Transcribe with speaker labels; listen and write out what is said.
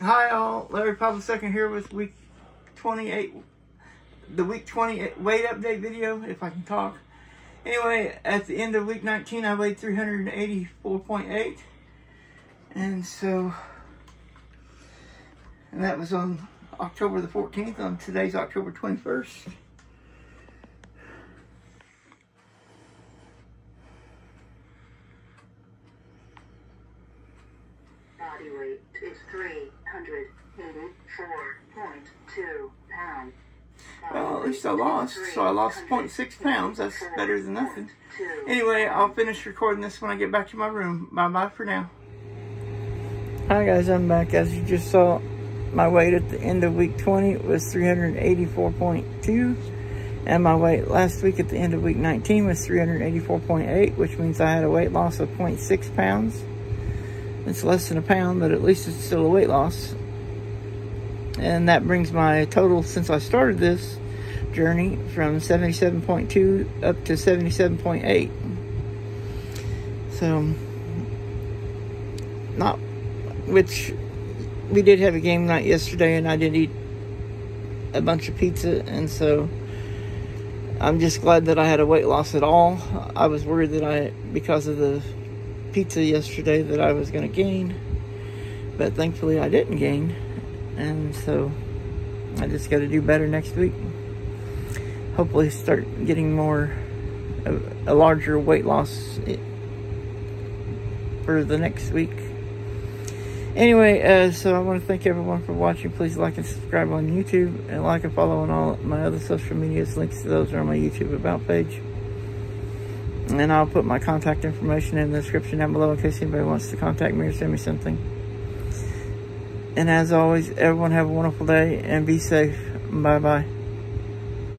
Speaker 1: Hi all, Larry Powell second here with week 28, the week 28 weight update video, if I can talk. Anyway, at the end of week 19, I weighed 384.8. And so, and that was on October the 14th, on today's October 21st.
Speaker 2: Body weight is 384.2 pounds.
Speaker 1: Well, at least I lost. So I lost 0.6 pounds. That's better than nothing. Anyway, I'll finish recording this when I get back to my room. Bye-bye for now. Hi guys, I'm back. As you just saw, my weight at the end of week 20 was 384.2. And my weight last week at the end of week 19 was 384.8, which means I had a weight loss of 0.6 pounds. It's less than a pound, but at least it's still a weight loss. And that brings my total since I started this journey from 77.2 up to 77.8. So, not, which we did have a game night yesterday and I did eat a bunch of pizza. And so, I'm just glad that I had a weight loss at all. I was worried that I, because of the pizza yesterday, that I was going to gain. But thankfully, I didn't gain. And so, I just got to do better next week. Hopefully, start getting more, a, a larger weight loss for the next week. Anyway, uh, so I want to thank everyone for watching. Please like and subscribe on YouTube and like and follow on all my other social medias. Links to those are on my YouTube About page. And I'll put my contact information in the description down below in case anybody wants to contact me or send me something. And as always, everyone have a wonderful day and be safe. Bye-bye.